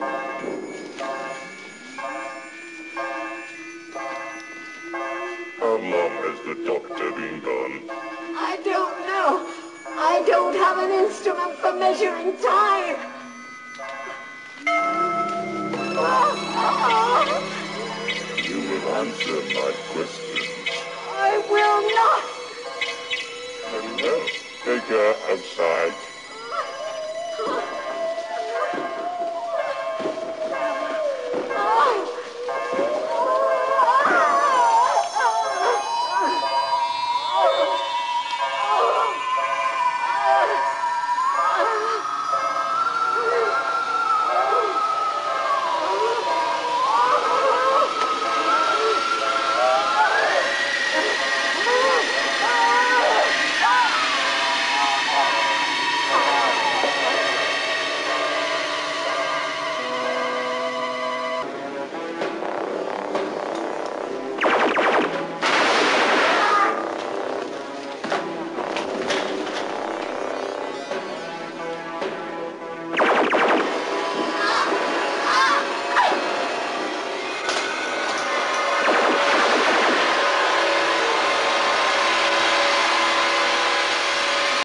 How long has the doctor been gone? I don't know. I don't have an instrument for measuring time. You will answer my questions. I will not. take figure outside.